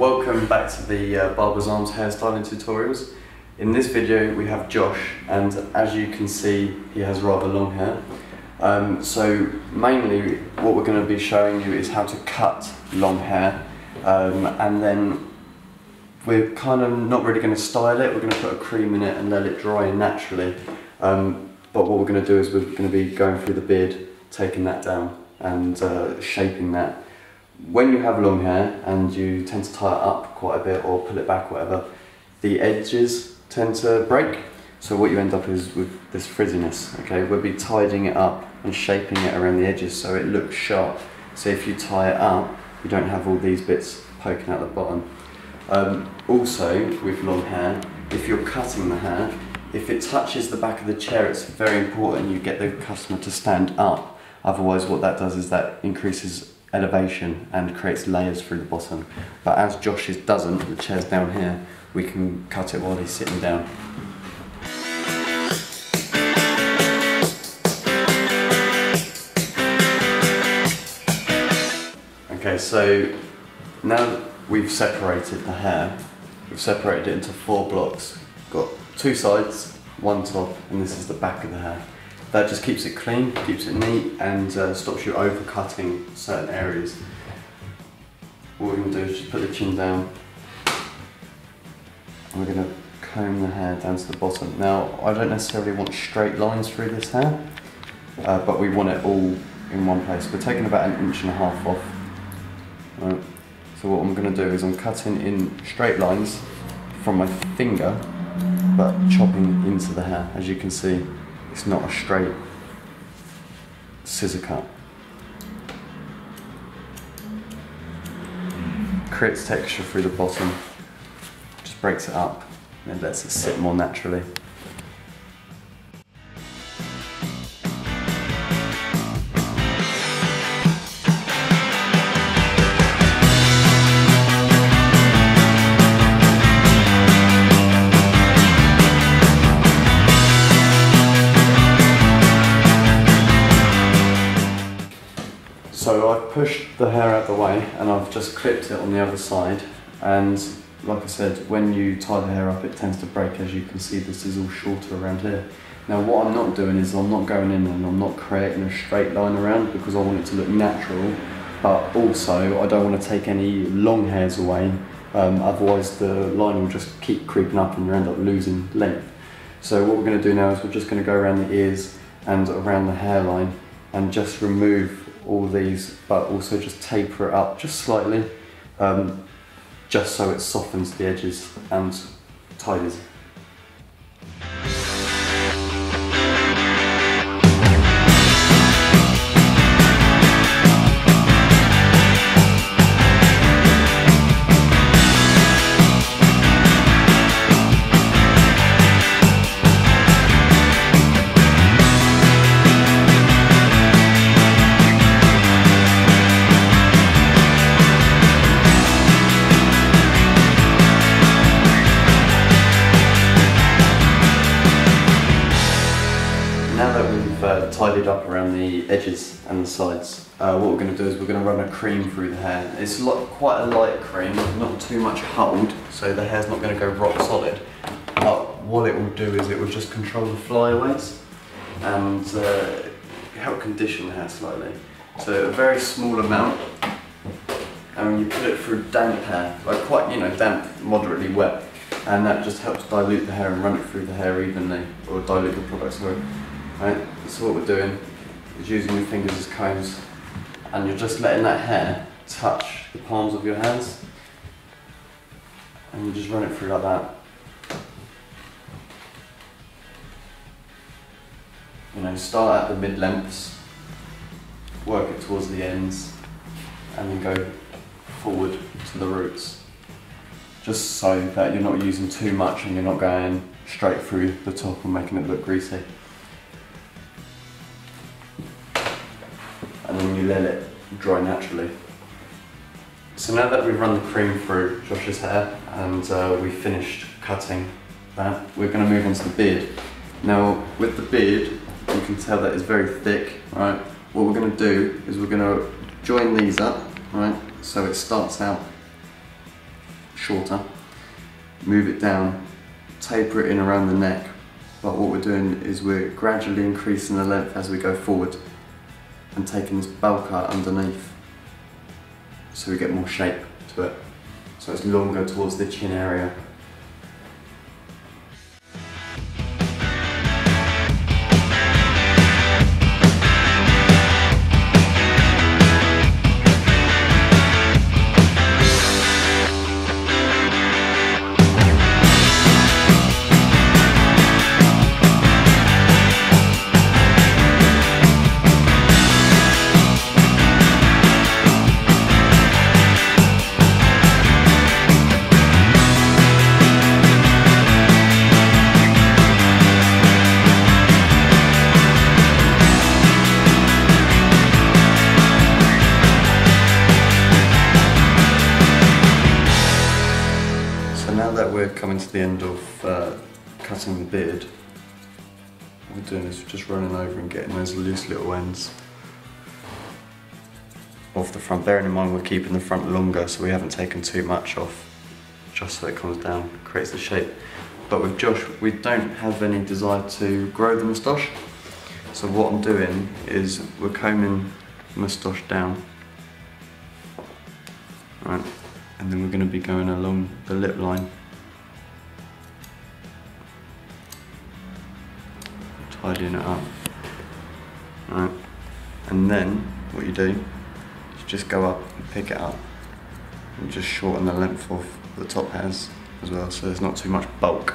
Welcome back to the uh, Barber's Arms hairstyling tutorials. In this video we have Josh and as you can see he has rather long hair. Um, so mainly what we're going to be showing you is how to cut long hair um, and then we're kind of not really going to style it, we're going to put a cream in it and let it dry naturally. Um, but what we're going to do is we're going to be going through the beard, taking that down and uh, shaping that when you have long hair and you tend to tie it up quite a bit or pull it back whatever, the edges tend to break. So what you end up is with this frizziness, okay? We'll be tidying it up and shaping it around the edges so it looks sharp. So if you tie it up, you don't have all these bits poking out the bottom. Um, also, with long hair, if you're cutting the hair, if it touches the back of the chair, it's very important you get the customer to stand up. Otherwise, what that does is that increases elevation and creates layers through the bottom. But as Josh's doesn't, the chair's down here, we can cut it while he's sitting down. Okay, so now we've separated the hair, we've separated it into four blocks. Got two sides, one top, and this is the back of the hair. That just keeps it clean, keeps it neat, and uh, stops you overcutting certain areas. What we're going to do is just put the chin down. And we're going to comb the hair down to the bottom. Now, I don't necessarily want straight lines through this hair, uh, but we want it all in one place. We're taking about an inch and a half off. Right. So what I'm going to do is I'm cutting in straight lines from my finger, but chopping into the hair, as you can see. It's not a straight scissor cut. Creates texture through the bottom, just breaks it up and lets it sit more naturally. I've pushed the hair out the way and I've just clipped it on the other side and like I said, when you tie the hair up it tends to break as you can see this is all shorter around here. Now what I'm not doing is I'm not going in and I'm not creating a straight line around because I want it to look natural but also I don't want to take any long hairs away um, otherwise the line will just keep creeping up and you end up losing length. So what we're going to do now is we're just going to go around the ears and around the hairline and just remove all these, but also just taper it up just slightly, um, just so it softens the edges and tidies. Tidied up around the edges and the sides. Uh, what we're going to do is we're going to run a cream through the hair. It's quite a light cream, not too much hold, so the hair's not going to go rock solid. But what it will do is it will just control the flyaways and uh, help condition the hair slightly. So a very small amount, and you put it through damp hair, like quite, you know, damp, moderately wet, and that just helps dilute the hair and run it through the hair evenly, or dilute the product, sorry. Right, so what we're doing is using your fingers as combs and you're just letting that hair touch the palms of your hands and you just run it through like that. You know, start at the mid-lengths, work it towards the ends and then go forward to the roots. Just so that you're not using too much and you're not going straight through the top and making it look greasy. And then you let it dry naturally. So now that we've run the cream through Josh's hair and uh, we've finished cutting that, we're going to move on to the beard. Now with the beard, you can tell that it's very thick, right? What we're going to do is we're going to join these up, right? So it starts out shorter, move it down, taper it in around the neck, but what we're doing is we're gradually increasing the length as we go forward and taking this bulk out underneath so we get more shape to it. So it's longer towards the chin area. The end of uh, cutting the beard, what we're doing is we're just running over and getting those loose little ends off the front. Bearing in mind we're keeping the front longer so we haven't taken too much off, just so it comes down, creates the shape. But with Josh, we don't have any desire to grow the moustache. So what I'm doing is we're combing the moustache down. Right and then we're going to be going along the lip line. Tidying it up. Right. And then what you do is just go up and pick it up and just shorten the length of the top hairs as well so there's not too much bulk.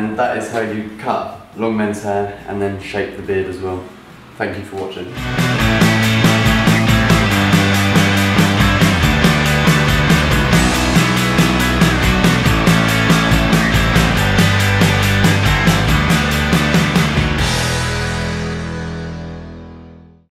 And that is how you cut long men's hair and then shape the beard as well. Thank you for watching.